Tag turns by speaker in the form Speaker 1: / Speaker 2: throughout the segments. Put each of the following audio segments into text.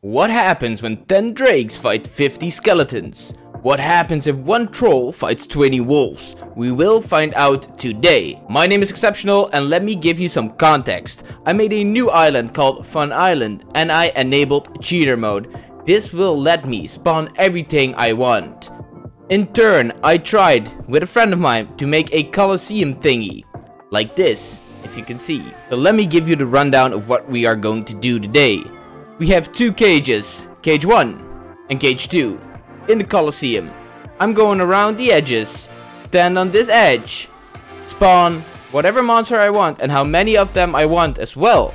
Speaker 1: What happens when 10 drakes fight 50 skeletons? What happens if one troll fights 20 wolves? We will find out today. My name is xsebtional and let me give you some context. I made a new island called Fun Island and I enabled cheater mode. This will let me spawn everything I want. In turn, I tried with a friend of mine to make a Colosseum thingy. Like this, if you can see. So let me give you the rundown of what we are going to do today. We have two cages, cage 1 and cage 2, in the Colosseum. I'm going around the edges, stand on this edge, spawn whatever monster I want and how many of them I want as well.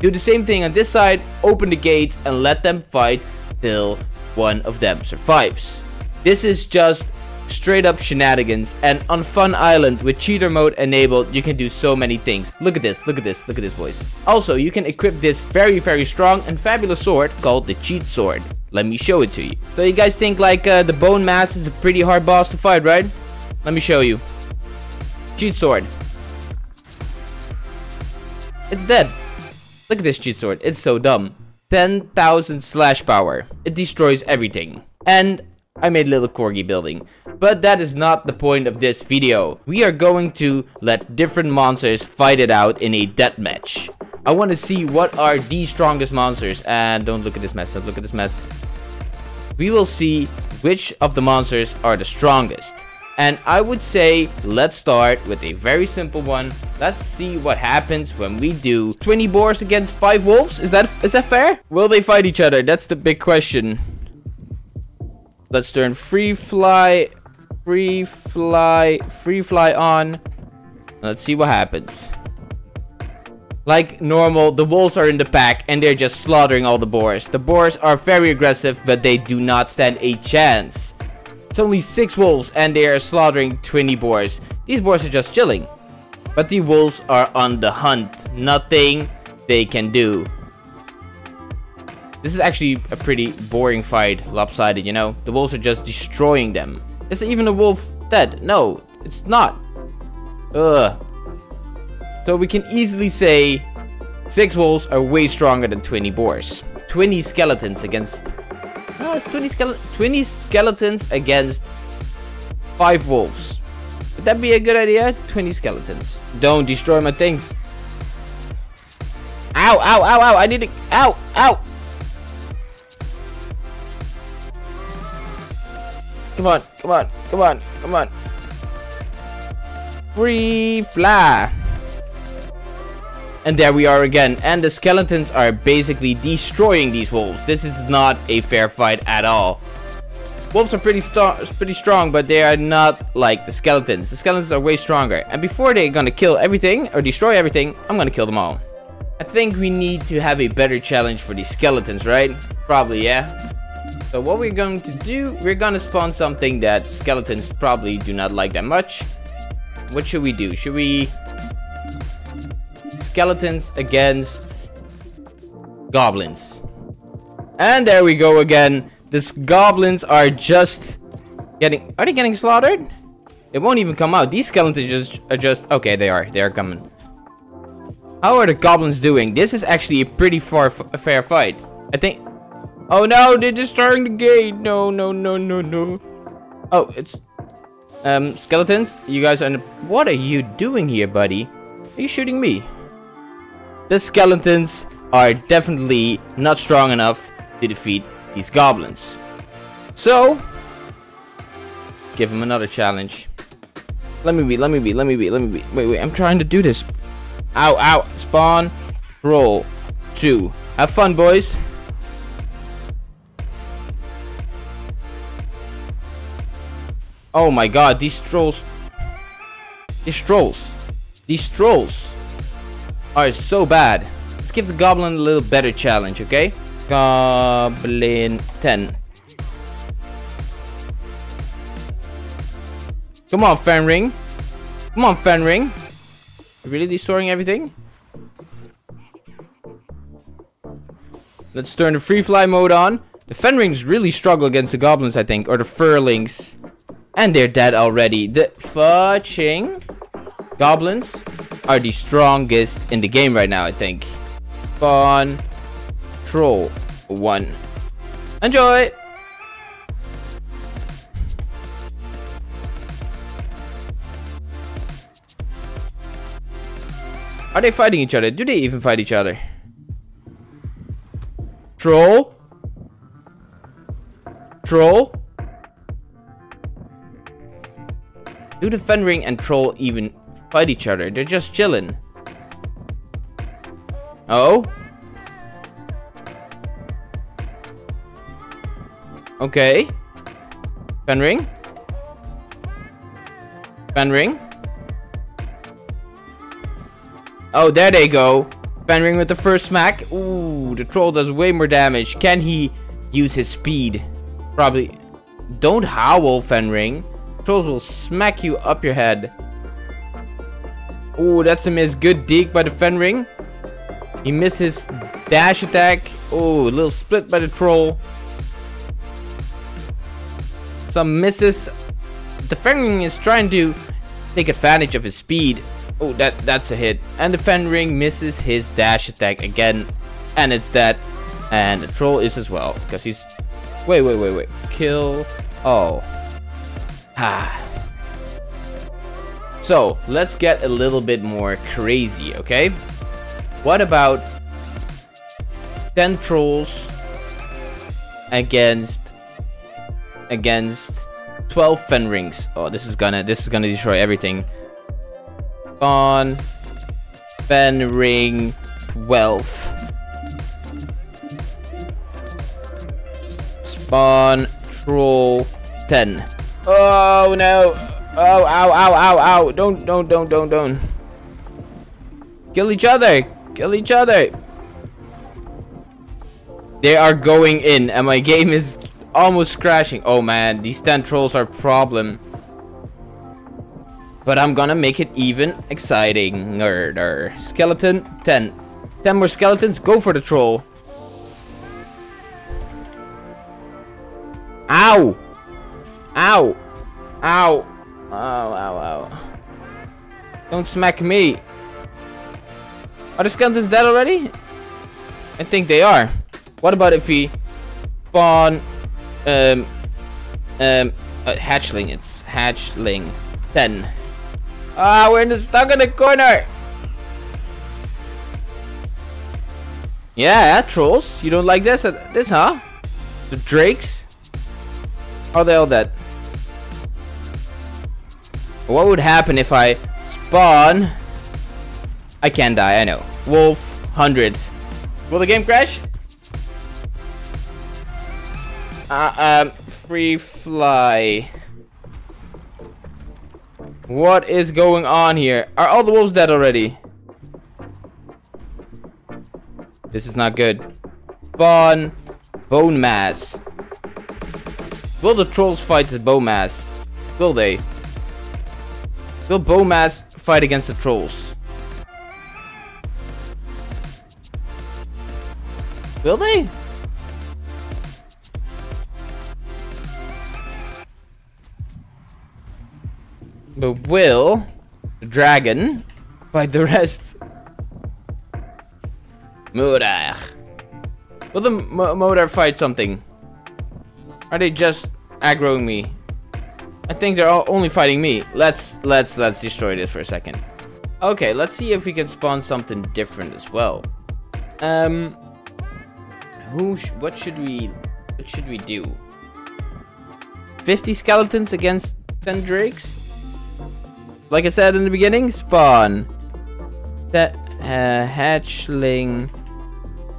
Speaker 1: Do the same thing on this side, open the gates and let them fight till one of them survives. This is just straight up shenanigans and on fun island with cheater mode enabled you can do so many things. Look at this look at this look at this boys. Also you can equip this very very strong and fabulous sword called the cheat sword. Let me show it to you. So you guys think like uh, the Bonemass is a pretty hard boss to fight right? Let me show you. Cheat sword. It's dead. Look at this cheat sword. It's so dumb. 10,000 slash power. It destroys everything. And I made a little corgi building. But that is not the point of this video. We are going to let different monsters fight it out in a deathmatch. I want to see what are the strongest monsters. And don't look at this mess, don't look at this mess. We will see which of the monsters are the strongest. And I would say, let's start with a very simple one. Let's see what happens when we do 20 boars against 5 wolves. Is that is that fair? Will they fight each other? That's the big question. Let's turn free fly, free fly, free fly on. Let's see what happens. Like normal, the wolves are in the pack and they're just slaughtering all the boars. The boars are very aggressive, but they do not stand a chance. It's only 6 wolves and they are slaughtering 20 boars. These boars are just chilling. But the wolves are on the hunt. Nothing they can do. This is actually a pretty boring fight, lopsided, you know? The wolves are just destroying them. Is even a wolf dead? No, it's not. Ugh. So we can easily say 6 wolves are way stronger than 20 boars. 20 skeletons against... Oh, it's 20, skele 20 skeletons against 5 wolves. Would that be a good idea? 20 skeletons. Don't destroy my things. Ow, ow, ow, ow. I need to... Ow, ow. Come on, come on, come on, come on. Free fly. And there we are again. And the skeletons are basically destroying these wolves. This is not a fair fight at all. Wolves are pretty, pretty strong, but they are not like the skeletons. The skeletons are way stronger. And before they're gonna kill everything, or destroy everything, I'm gonna kill them all. I think we need to have a better challenge for these skeletons, right? Probably, yeah. So what we're going to do, we're gonna spawn something that skeletons probably do not like that much. What should we do? Should we... Skeletons against... Goblins. And there we go again. These goblins are just getting... Are they getting slaughtered? It won't even come out. These skeletons just are just... Okay, they are. They are coming. How are the goblins doing? This is actually a pretty far fair fight. I think Oh no, they're destroying the gate. No, no, no, no, no. Oh, it's... Um, skeletons? You guys are... What are you doing here, buddy? Are you shooting me? The skeletons are definitely not strong enough to defeat these goblins. So, let's give them another challenge. Let me be, let me be, let me be, let me be. Wait, wait, I'm trying to do this. Ow, ow. Spawn, roll, two. Have fun, boys. Oh my god, these trolls... These trolls. These trolls are so bad. Let's give the goblin a little better challenge, okay? Goblin 10. Come on, Fenring. Come on, Fenring. Really destroying everything? Let's turn the free fly mode on. The Fenrings really struggle against the goblins, I think. Or the Furlings. And they're dead already. The fudging goblins are the strongest in the game right now, I think. Fun. Troll. one. Enjoy! Are they fighting each other? Do they even fight each other? Troll? Troll? Do the Fenring and Troll even fight each other? They're just chilling. Oh? Okay. Fenring? Fenring? Oh, there they go. Fenring with the first smack. Ooh, the troll does way more damage. Can he use his speed? Probably. Don't howl, Fenring. Trolls will smack you up your head. Ooh, that's a miss. Good dig by the Fenring. He misses dash attack. Oh, a little split by the troll. Some misses. The Fenring is trying to take advantage of his speed. Oh, that that's a hit. And the Fenring misses his dash attack again. And it's dead. And the troll is as well. Because he's... Wait, wait, wait, wait. Kill... Oh. So, let's get a little bit more crazy, okay? What about 10 trolls against against 12 Fenrings? Oh, this is gonna this is gonna destroy everything. On Fenring 12. Spawn troll 10. Oh no. Oh, ow, ow, ow, ow. Don't, don't, don't, don't, don't. Kill each other. Kill each other. They are going in and my game is almost crashing. Oh man, these 10 trolls are a problem. But I'm gonna make it even exciting. Murder. Skeleton, 10. 10 more skeletons, go for the troll. Ow! Ow! Ow! Ow, ow, ow. Don't smack me. Are the skeletons dead already? I think they are. What about if we spawn um um a hatchling? It's hatchling 10. Ah, we're in the, stuck in the corner. Yeah, trolls. You don't like this? Uh, this, huh? The drakes? Are they all dead? What would happen if I spawn? I can die, I know. Wolf, hundreds. Will the game crash? Uh, um, free fly. What is going on here? Are all the wolves dead already? This is not good. Spawn Bonemass. Will the trolls fight the Bonemass? Will they? Will Bonemass fight against the trolls? Will they? But will the dragon fight the rest? Moder. Will the Moder fight something? Are they just aggroing me? I think they're all only fighting me. Let's let's let's destroy this for a second. Okay, let's see if we can spawn something different as well. Um, who? Sh what should we? What should we do? 50 skeletons against 10 drakes? Like I said in the beginning, spawn. That uh, hatchling.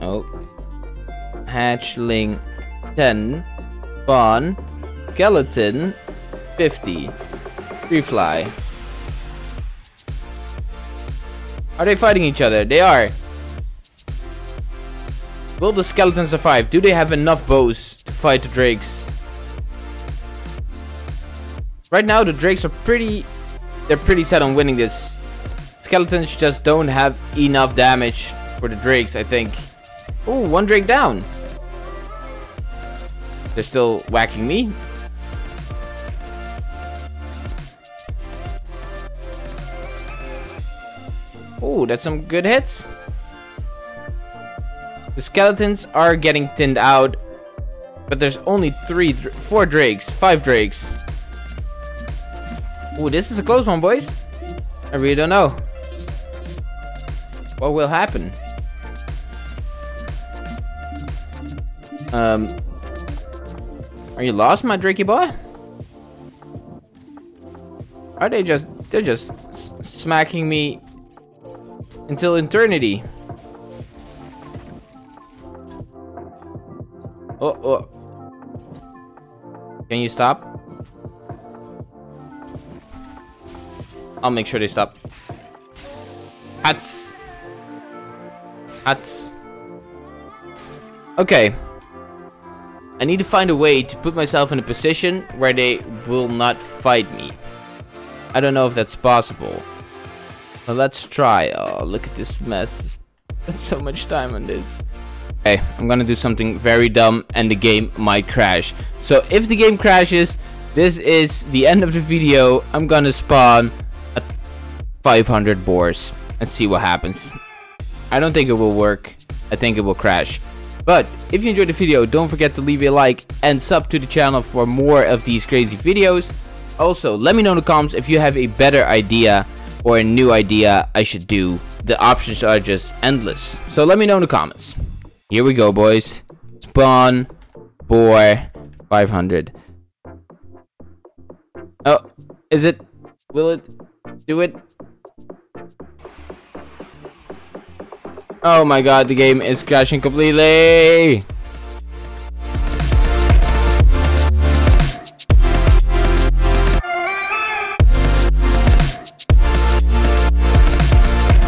Speaker 1: Oh, hatchling 10. Spawn. Skeleton 50. Free fly. Are they fighting each other? They are. Will the skeletons survive? Do they have enough bows to fight the drakes? Right now, the drakes are pretty... They're pretty set on winning this. Skeletons just don't have enough damage for the drakes, I think. Oh, one drake down. They're still whacking me. Oh, that's some good hits. The skeletons are getting thinned out, but there's only three, four drakes, five drakes. Ooh, this is a close one, boys. I really don't know. What will happen? Um, are you lost, my Drakey boy? Are they just, they're just smacking me until eternity. Oh, oh. Can you stop? I'll make sure they stop. Hats. Hats. Okay. I need to find a way to put myself in a position where they will not fight me. I don't know if that's possible. Let's try. Oh, look at this mess. Spent so much time on this. Okay, I'm gonna do something very dumb and the game might crash. So if the game crashes, this is the end of the video. I'm gonna spawn 500 boars and see what happens. I don't think it will work. I think it will crash. But if you enjoyed the video, don't forget to leave a like and sub to the channel for more of these crazy videos. Also, let me know in the comments if you have a better idea or a new idea I should do. The options are just endless. So let me know in the comments. Here we go, boys. Spawn, boy, 500. Oh, is it? Will it do it? Oh my god, the game is crashing completely.